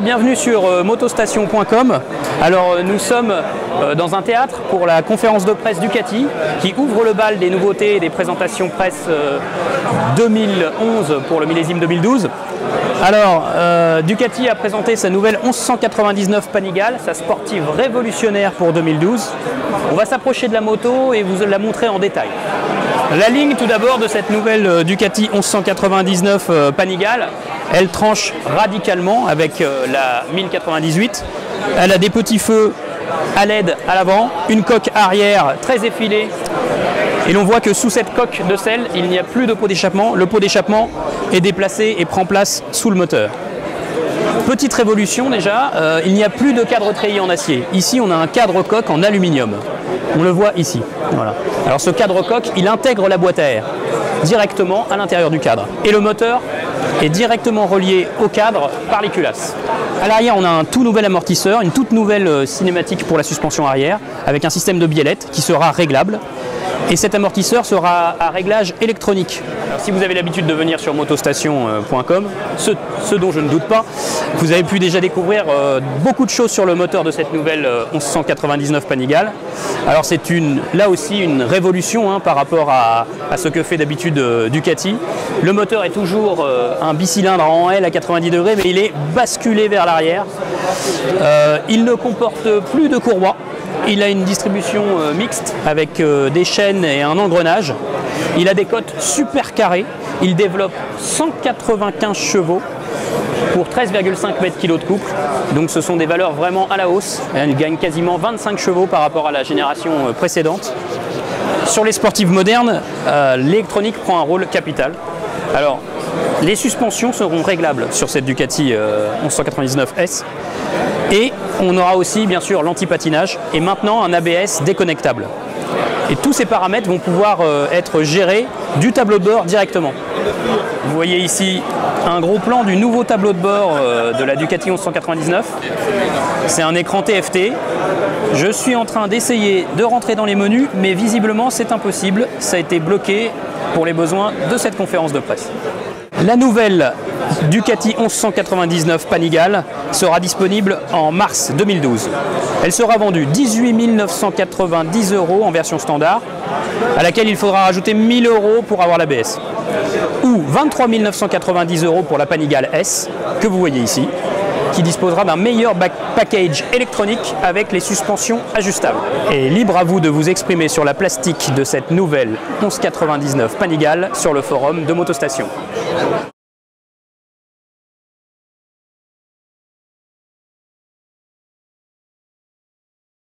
bienvenue sur euh, motostation.com. Alors euh, nous sommes euh, dans un théâtre pour la conférence de presse Ducati qui ouvre le bal des nouveautés et des présentations presse 2011 pour le millésime 2012. Alors, Ducati a présenté sa nouvelle 1199 Panigale, sa sportive révolutionnaire pour 2012. On va s'approcher de la moto et vous la montrer en détail. La ligne tout d'abord de cette nouvelle Ducati 1199 Panigale, elle tranche radicalement avec euh, la 1098. Elle a des petits feux à LED à l'avant, une coque arrière très effilée. Et l'on voit que sous cette coque de sel, il n'y a plus de pot d'échappement. Le pot d'échappement est déplacé et prend place sous le moteur. Petite révolution déjà, euh, il n'y a plus de cadre treillis en acier. Ici, on a un cadre coque en aluminium. On le voit ici. Alors ce cadre coque, il intègre la boîte à air directement à l'intérieur du cadre. Et le moteur est directement relié au cadre par les culasses. À l'arrière, on a un tout nouvel amortisseur, une toute nouvelle euh, cinématique pour la suspension arrière, avec un système de biellette qui sera réglable. Et cet amortisseur sera à réglage électronique. si vous avez l'habitude de venir sur motostation.com, ce, dont je ne doute pas, vous avez pu déjà découvrir euh, beaucoup de choses sur le moteur de cette nouvelle 1199 euh, Panigale. Alors c'est une, là aussi une révolution hein, par rapport à, ce que fait d'habitude euh, Ducati. Le moteur est toujours un bicylindre en L à 90 degrés, mais il est basculé vers l'arrière. il ne comporte plus de courroies. Il a une distribution euh, mixte avec euh, des chaînes et un engrenage. Il a des cotes super carrées. Il développe 195 chevaux pour 13,5 mètres kg de couple. Donc ce sont des valeurs vraiment à la hausse. Il gagne quasiment 25 chevaux par rapport à la génération euh, précédente. Sur les sportives modernes, l'électronique prend un rôle capital. Alors, les suspensions seront réglables sur cette Ducati 1199S. Et on aura aussi bien sûr l'anti-patinage et maintenant un ABS déconnectable. Et tous ces paramètres vont pouvoir euh, être gérés du tableau de bord directement. Vous voyez ici un gros plan du nouveau tableau de bord euh, de la Ducati 1199. C'est un écran TFT. Je suis en train d'essayer de rentrer dans les menus, mais visiblement c'est impossible. Ça a été bloqué pour les besoins de cette conférence de presse. La nouvelle Ducati 1199 Panigale sera disponible en mars 2012. Elle sera vendue 18 990 euros en version standard, à laquelle il faudra rajouter 1000 euros pour avoir l'ABS. Ou 23 990 euros pour la Panigale S, que vous voyez ici, qui disposera d'un meilleur package électronique avec les suspensions ajustables. Et libre à vous de vous exprimer sur la plastique de cette nouvelle 1199 Panigale sur le forum de Motostation.